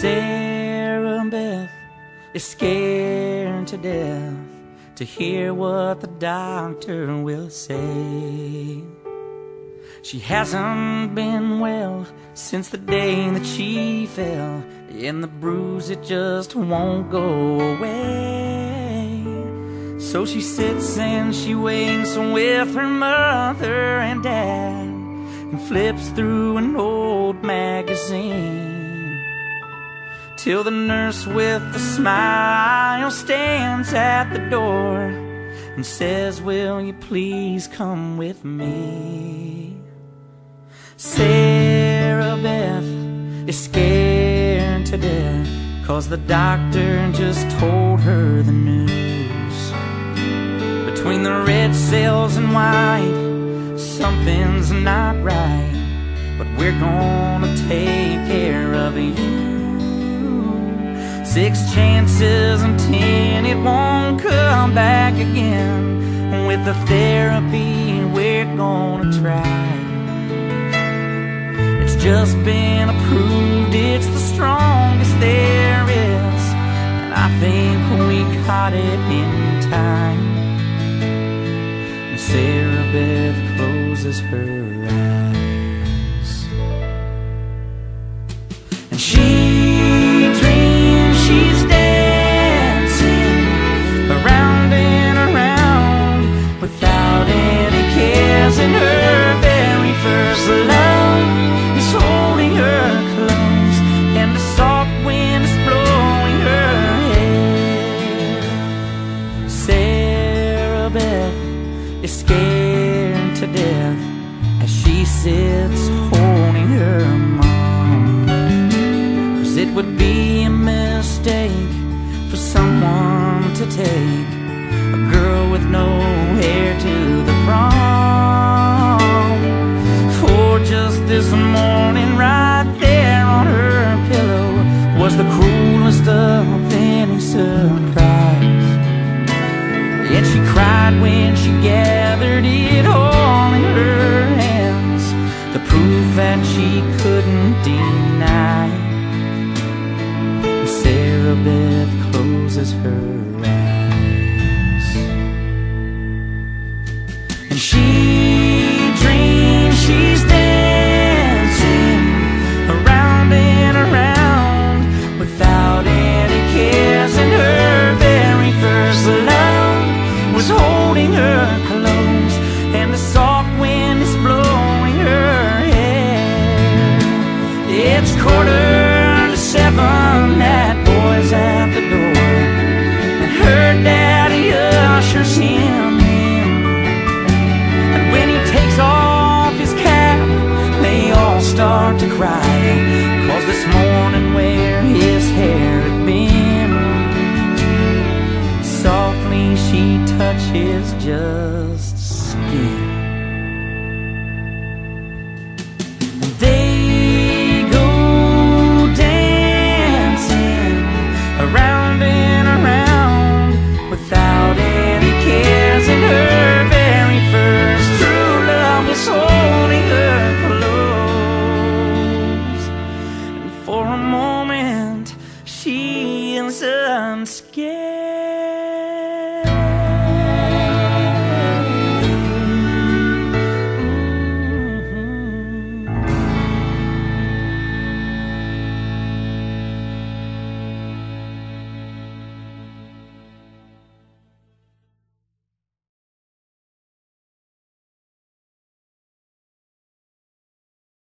Sarah Beth is scared to death to hear what the doctor will say. She hasn't been well since the day that she fell, and the bruise it just won't go away. So she sits and she waits with her mother and dad, and flips through an old magazine. Till the nurse with a smile stands at the door and says, Will you please come with me? Sarah Beth is scared to death Cause the doctor just told her the news Between the red cells and white Something's not right But we're gonna take care of you Six chances and ten it won't come back again. With the therapy we're gonna try. It's just been approved, it's the strongest there is. And I think we caught it in time. And Sarah Beth closes her eyes scared to death as she sits holding her mom. Cause it would be a mistake for someone to take a girl with no hair to the prom. For just this morning, right there on her pillow, was the cruelest of any surprise. And she cried when she it all in her hands, the proof that she couldn't deny. Sarah Beth closes her It's quarter to seven, that boy's at the door, and her daddy ushers him in. And when he takes off his cap, they all start to cry. Cause this morning where his hair had been, softly she touches just I'm scared.